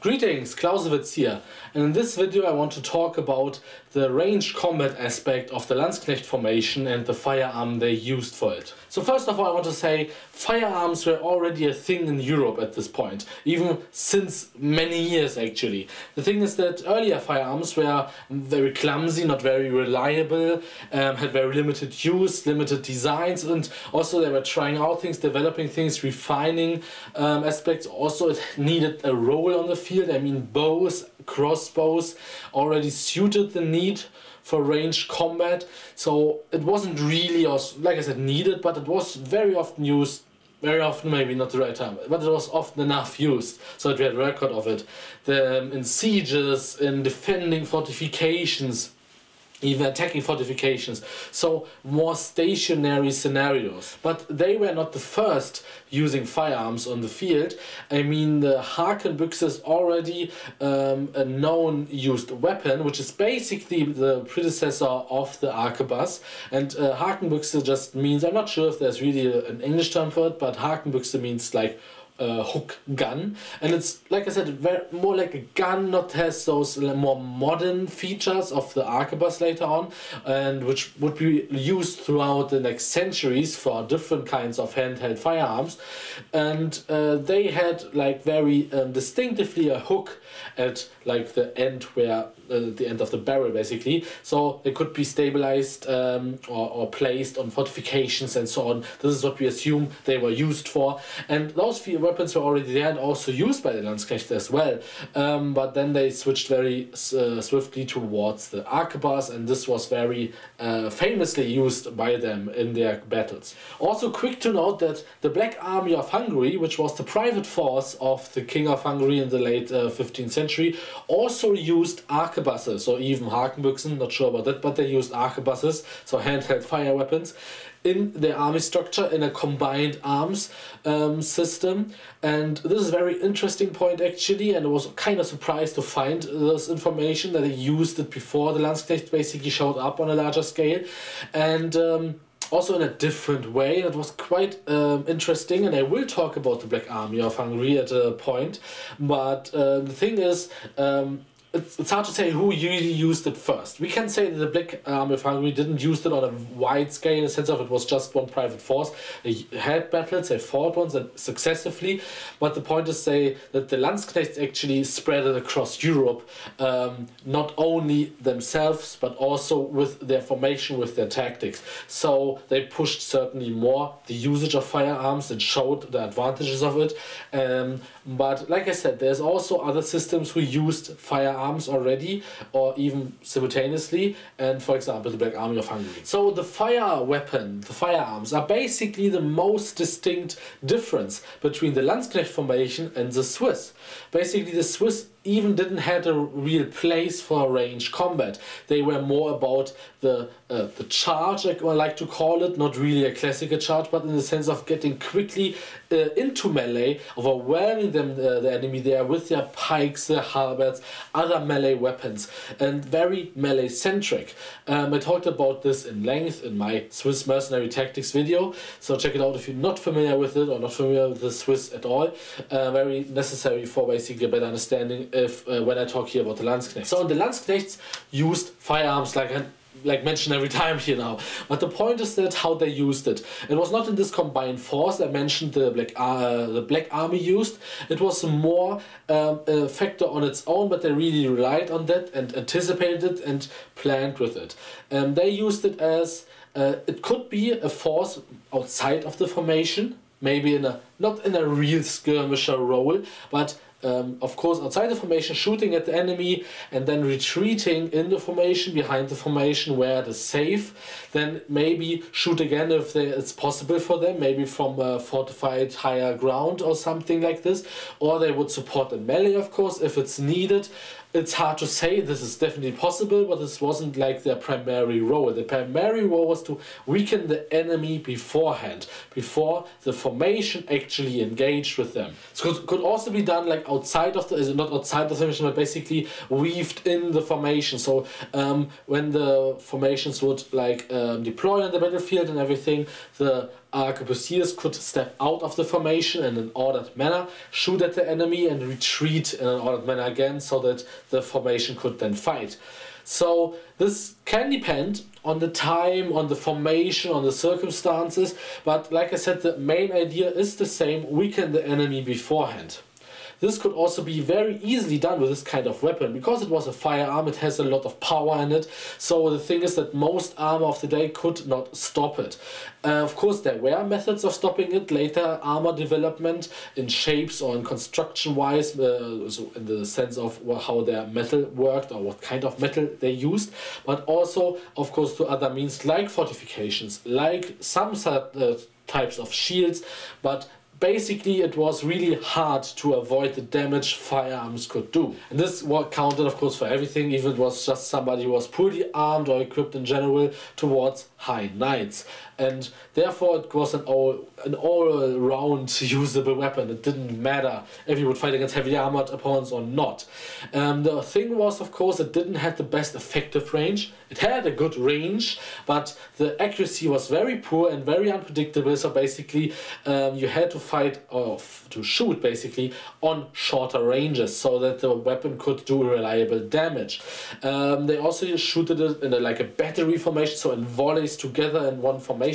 Greetings, Clausewitz here, and in this video I want to talk about the ranged combat aspect of the Landsknecht formation and the firearm they used for it. So first of all I want to say firearms were already a thing in Europe at this point, even since many years actually. The thing is that earlier firearms were very clumsy, not very reliable, um, had very limited use, limited designs, and also they were trying out things, developing things, refining um, aspects. Also it needed a role on the field, I mean bows, crossbows already suited the need for ranged combat. So it wasn't really, like I said, needed, but it was very often used very often maybe not the right time, but it was often enough used, so that we had record of it. The, um, in sieges, in defending fortifications, even attacking fortifications. So more stationary scenarios. But they were not the first using firearms on the field. I mean the Hakenbüchse is already um, a known used weapon which is basically the predecessor of the Arquebus and uh, Hakenbüchse just means, I'm not sure if there's really an English term for it, but Hakenbüchse means like uh, hook gun. And it's like I said very, more like a gun not has those more modern features of the arquebus later on and which would be used throughout the next centuries for different kinds of handheld firearms. And uh, they had like very um, distinctively a hook at like the end where uh, the end of the barrel basically. So they could be stabilized um, or, or placed on fortifications and so on. This is what we assume they were used for. And those weapons were already there and also used by the Landsknecht as well. Um, but then they switched very uh, swiftly towards the arquebus and this was very uh, famously used by them in their battles. Also quick to note that the Black Army of Hungary which was the private force of the King of Hungary in the late 15th uh, century also used arquebuses or even Hakenbüchsen, not sure about that, but they used arquebuses, so handheld fire weapons, in their army structure in a combined arms um, system. And this is a very interesting point actually, and I was kind of surprised to find this information that they used it before the Landsknecht basically showed up on a larger scale. And um, also in a different way. It was quite um, interesting, and I will talk about the Black Army of Hungary at a point. But uh, the thing is, um, it's, it's hard to say who really used it first. We can say that the Black Army of Hungary didn't use it on a wide scale in the sense of it was just one private force. They had battles, they fought ones and successively, but the point is say that the Landsknechts actually spread it across Europe, um, not only themselves but also with their formation, with their tactics. So they pushed certainly more the usage of firearms and showed the advantages of it. Um, but like I said, there's also other systems who used firearms arms already or even simultaneously and for example the Black Army of Hungary. So the fire weapon, the firearms are basically the most distinct difference between the Landsknecht formation and the Swiss. Basically the Swiss even didn't have a real place for range combat. They were more about the uh, the charge, I like to call it, not really a classical charge, but in the sense of getting quickly uh, into melee, overwhelming them uh, the enemy there with their pikes, their halberds, other melee weapons, and very melee centric. Um, I talked about this in length in my Swiss mercenary tactics video, so check it out if you're not familiar with it or not familiar with the Swiss at all. Uh, very necessary for basically a better understanding if uh, when I talk here about the Landsknechts. So the Landsknechts used firearms like like mentioned every time here now. But the point is that how they used it. It was not in this combined force I mentioned the Black uh, the Black Army used. It was more um, a factor on its own, but they really relied on that and anticipated it and planned with it. Um, they used it as uh, it could be a force outside of the formation, maybe in a not in a real skirmisher role, but um, of course outside the formation shooting at the enemy and then retreating in the formation behind the formation where it is safe. Then maybe shoot again if they, it's possible for them maybe from a fortified higher ground or something like this. Or they would support the melee of course if it's needed it's hard to say this is definitely possible but this wasn't like their primary role. The primary role was to weaken the enemy beforehand before the formation actually engaged with them. It could, also be done like outside of the not outside the formation but basically weaved in the formation. So um, when the formations would like um, deploy on the battlefield and everything the arquebusiers could step out of the formation in an ordered manner, shoot at the enemy, and retreat in an ordered manner again so that the formation could then fight. So this can depend on the time, on the formation, on the circumstances, but like I said, the main idea is the same, weaken the enemy beforehand. This could also be very easily done with this kind of weapon. Because it was a firearm, it has a lot of power in it. So the thing is that most armor of the day could not stop it. Uh, of course, there were methods of stopping it. Later armor development in shapes or in construction wise, uh, so in the sense of how their metal worked or what kind of metal they used. But also, of course, to other means like fortifications, like some uh, types of shields, but basically it was really hard to avoid the damage firearms could do. And this counted of course for everything, even if it was just somebody who was poorly armed or equipped in general towards high knights. And therefore it was an all an all round usable weapon. It didn't matter if you would fight against heavily armored opponents or not. Um, the thing was of course it didn't have the best effective range. It had a good range, but the accuracy was very poor and very unpredictable. So basically um, you had to fight or to shoot basically on shorter ranges so that the weapon could do reliable damage. Um, they also shooted it in a, like a battery formation, so in volleys together in one formation,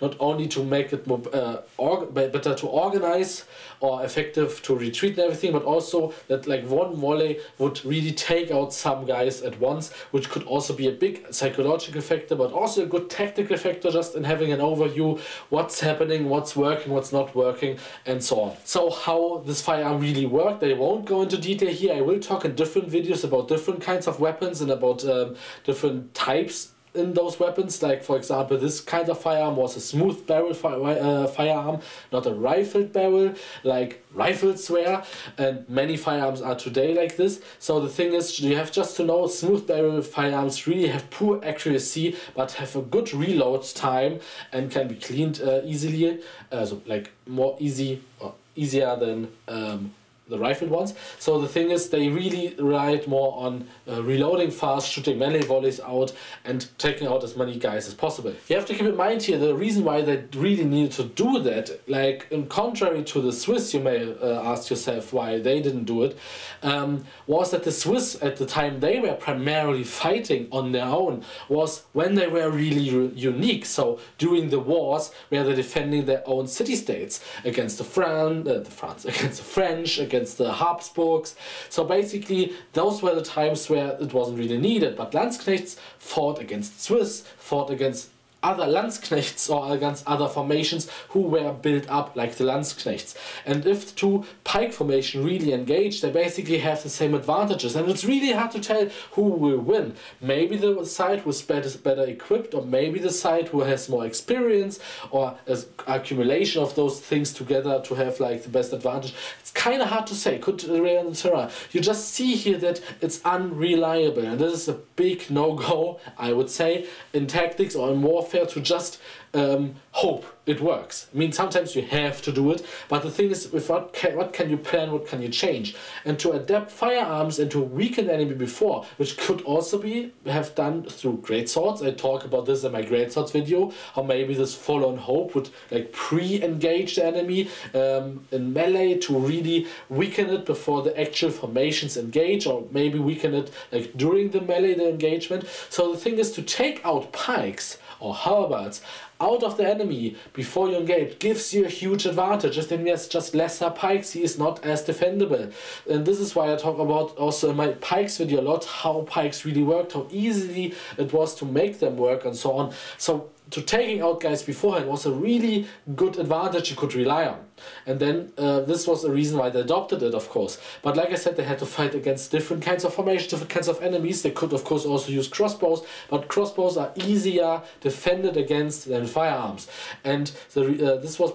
not only to make it more, uh, better to organize or effective to retreat and everything, but also that like one volley would really take out some guys at once, which could also be a big psychological factor, but also a good tactical factor just in having an overview what's happening, what's working, what's not working, and so on. So how this firearm really worked, I won't go into detail here. I will talk in different videos about different kinds of weapons and about um, different types in those weapons. Like for example, this kind of firearm was a smooth barrel fire, uh, firearm, not a rifled barrel like rifles were, and many firearms are today like this. So the thing is, you have just to know smooth barrel firearms really have poor accuracy, but have a good reload time and can be cleaned uh, easily, uh, so like more easy or easier than um, the rifled ones. So the thing is, they really relied more on uh, reloading fast, shooting melee volleys out, and taking out as many guys as possible. You have to keep in mind here the reason why they really needed to do that. Like, in contrary to the Swiss, you may uh, ask yourself why they didn't do it, um, was that the Swiss at the time they were primarily fighting on their own was when they were really unique. So during the wars, where they're defending their own city states against the France, uh, the France against the French, against against the Habsburgs. So basically, those were the times where it wasn't really needed. But Landsknechts fought against Swiss, fought against other Landsknechts or against other formations who were built up like the Landsknechts. And if two pike formation really engage, they basically have the same advantages. And it's really hard to tell who will win. Maybe the side who's better, better equipped, or maybe the side who has more experience, or as accumulation of those things together to have like the best advantage. It's kind of hard to say. Could uh, You just see here that it's unreliable, and this is a big no-go, I would say, in tactics or in warfare to just um, hope it works. I mean, sometimes you have to do it, but the thing is, with what can, what can you plan, what can you change? And to adapt firearms into weakened enemy before, which could also be have done through great swords. I talk about this in my great swords video, how maybe this fallen hope would like pre-engage the enemy um, in melee to really weaken it before the actual formations engage, or maybe weaken it like during the melee the engagement. So the thing is to take out pikes or halberds out of the enemy before you engage gives you a huge advantage. If then there's just lesser pikes, he is not as defendable. And this is why I talk about also in my pikes video a lot, how pikes really worked, how easily it was to make them work and so on. So to taking out guys beforehand was a really good advantage you could rely on. And then uh, this was a reason why they adopted it, of course. But like I said, they had to fight against different kinds of formations, different kinds of enemies. They could, of course, also use crossbows, but crossbows are easier defended against than firearms. And the, uh, this was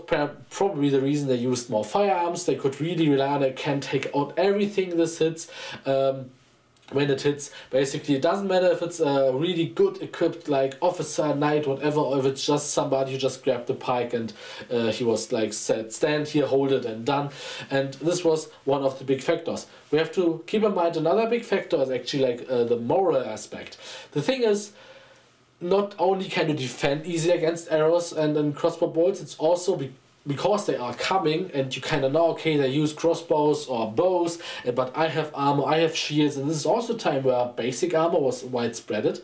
probably the reason they used more firearms. They could really rely on it, can take out everything this hits. Um, when it hits. Basically, it doesn't matter if it's a really good equipped like officer, knight, whatever, or if it's just somebody who just grabbed the pike and uh, he was like said, stand here, hold it, and done. And this was one of the big factors. We have to keep in mind another big factor is actually like uh, the moral aspect. The thing is, not only can you defend easily against arrows and, and crossbow bolts, it's also because they are coming and you kind of know okay they use crossbows or bows eh, but i have armor i have shields and this is also a time where basic armor was widespread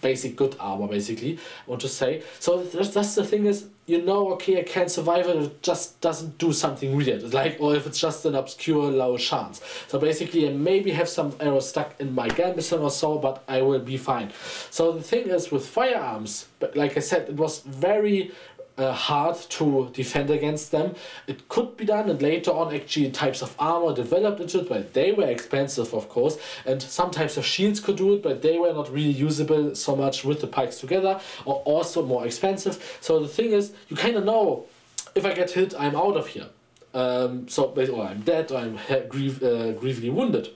basic good armor basically I want to say. So that's, that's the thing is you know okay I can survive it it just doesn't do something weird like or if it's just an obscure low chance. So basically I maybe have some arrows stuck in my gambeson or so but I will be fine. So the thing is with firearms but like I said it was very uh, hard to defend against them. It could be done, and later on, actually, types of armor developed into it, but they were expensive, of course. And some types of shields could do it, but they were not really usable so much with the pikes together, or also more expensive. So the thing is, you kind of know if I get hit, I'm out of here. Um, so, or I'm dead, or I'm grief, uh, grievously wounded.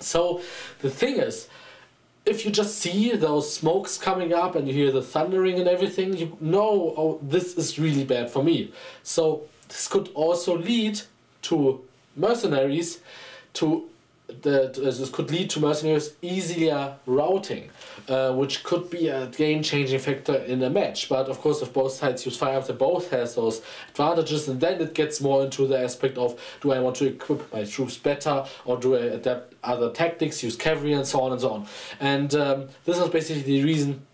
So the thing is, if you just see those smokes coming up and you hear the thundering and everything, you know, oh, this is really bad for me. So this could also lead to mercenaries to that uh, this could lead to mercenaries easier routing, uh, which could be a game-changing factor in a match. But of course, if both sides use firearms, they both has those advantages, and then it gets more into the aspect of do I want to equip my troops better, or do I adapt other tactics, use cavalry, and so on and so on. And um, this is basically the reason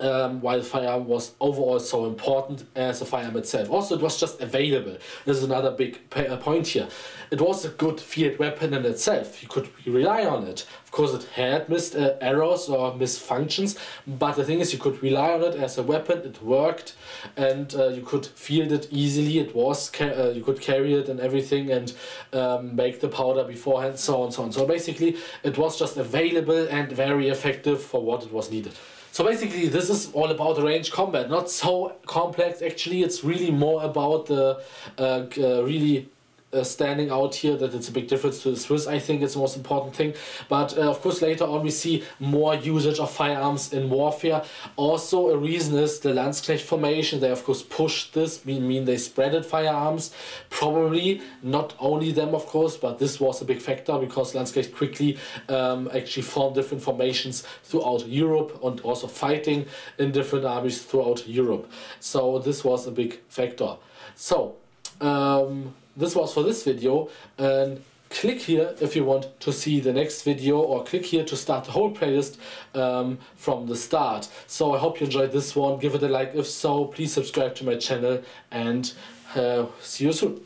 um, why the firearm was overall so important as the firearm itself. Also, it was just available. This is another big uh, point here. It was a good field weapon in itself. You could rely on it. Of course, it had missed uh, arrows or misfunctions, but the thing is, you could rely on it as a weapon. It worked, and uh, you could field it easily. It was uh, you could carry it and everything, and um, make the powder beforehand, so on, so on. So basically, it was just available and very effective for what it was needed. So basically this is all about range combat, not so complex. Actually, it's really more about the uh, uh, really uh, standing out here that it's a big difference to the Swiss. I think it's the most important thing. But uh, of course, later on we see more usage of firearms in warfare. Also, a reason is the Landsknecht formation. They of course pushed this, mean mean they spreaded firearms. Probably not only them, of course, but this was a big factor because Landsknecht quickly um, actually formed different formations throughout Europe and also fighting in different armies throughout Europe. So this was a big factor. So. Um, this was for this video and click here if you want to see the next video or click here to start the whole playlist um, from the start. So I hope you enjoyed this one, give it a like if so, please subscribe to my channel and uh, see you soon.